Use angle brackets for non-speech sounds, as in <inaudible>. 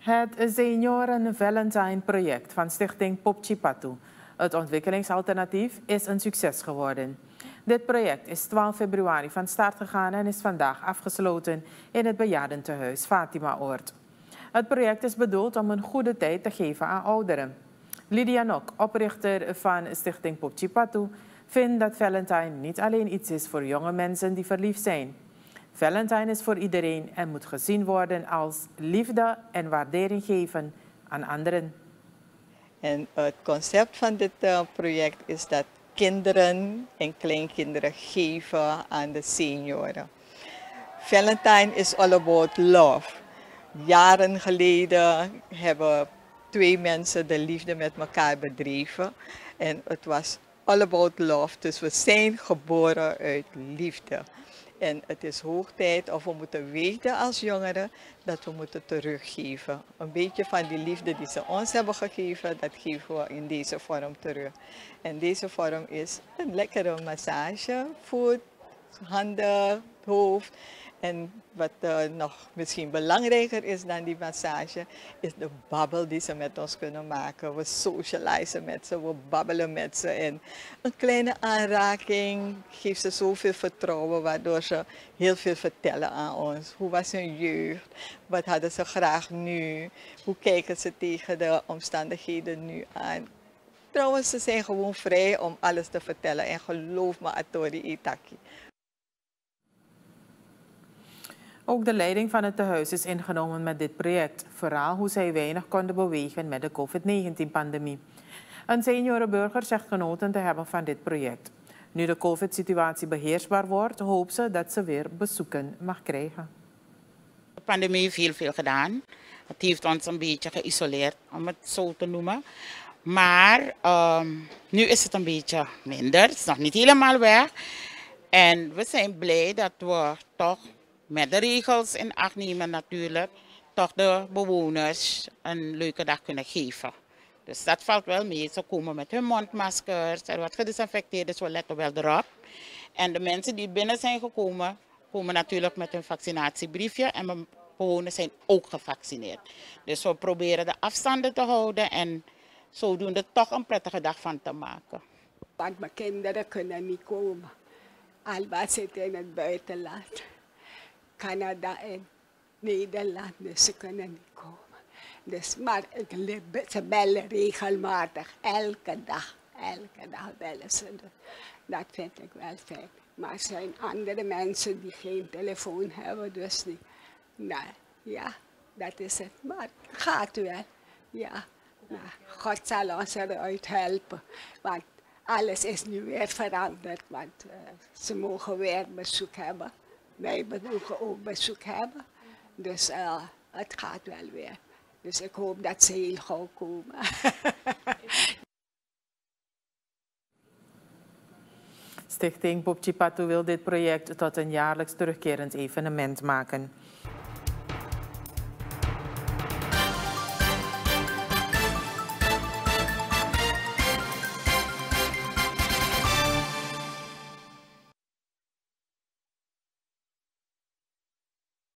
Het Senioren Valentine project van stichting Popchipatu, het ontwikkelingsalternatief, is een succes geworden. Dit project is 12 februari van start gegaan en is vandaag afgesloten in het bejaardentehuis Fatima-oord. Het project is bedoeld om een goede tijd te geven aan ouderen. Lydia Nok, oprichter van stichting Popchipatu, vindt dat Valentine niet alleen iets is voor jonge mensen die verliefd zijn. Valentine is voor iedereen en moet gezien worden als liefde en waardering geven aan anderen. En het concept van dit uh, project is dat kinderen en kleinkinderen geven aan de senioren. Valentine is all about love. Jaren geleden hebben twee mensen de liefde met elkaar bedreven. En het was all about love. Dus we zijn geboren uit liefde. En het is hoog tijd, of we moeten weten als jongeren, dat we moeten teruggeven. Een beetje van die liefde die ze ons hebben gegeven, dat geven we in deze vorm terug. En deze vorm is een lekkere massage, voet, handen, hoofd. En wat uh, nog misschien belangrijker is dan die massage, is de babbel die ze met ons kunnen maken. We socializen met ze, we babbelen met ze. En een kleine aanraking geeft ze zoveel vertrouwen, waardoor ze heel veel vertellen aan ons. Hoe was hun jeugd? Wat hadden ze graag nu? Hoe kijken ze tegen de omstandigheden nu aan? Trouwens, ze zijn gewoon vrij om alles te vertellen. En geloof me, Atori Itaki. Ook de leiding van het tehuis is ingenomen met dit project, vooral hoe zij weinig konden bewegen met de COVID-19-pandemie. Een seniorenburger zegt genoten te hebben van dit project. Nu de COVID-situatie beheersbaar wordt, hoopt ze dat ze weer bezoeken mag krijgen. De pandemie heeft heel veel gedaan. Het heeft ons een beetje geïsoleerd, om het zo te noemen. Maar um, nu is het een beetje minder. Het is nog niet helemaal weg. En we zijn blij dat we toch met de regels in acht nemen natuurlijk, toch de bewoners een leuke dag kunnen geven. Dus dat valt wel mee. Ze komen met hun mondmaskers, er wordt gedesinfecteerd, dus we letten wel erop. En de mensen die binnen zijn gekomen, komen natuurlijk met hun vaccinatiebriefje en mijn bewoners zijn ook gevaccineerd. Dus we proberen de afstanden te houden en zodoende toch een prettige dag van te maken. Want mijn kinderen kunnen niet komen. Alba zit in het buitenland. Canada en Nederland, dus ze kunnen niet komen. Dus, maar ze bellen regelmatig, elke dag, elke dag bellen ze. Dat vind ik wel fijn. Maar er zijn andere mensen die geen telefoon hebben, dus die, nou, ja, dat is het. Maar gaat wel, ja. Nou, God zal ons eruit helpen, want alles is nu weer veranderd, want uh, ze mogen weer bezoek hebben wij mogen ook bezoek hebben. Dus uh, het gaat wel weer. Dus ik hoop dat ze heel gauw komen. <laughs> Stichting Popchipatu wil dit project tot een jaarlijks terugkerend evenement maken.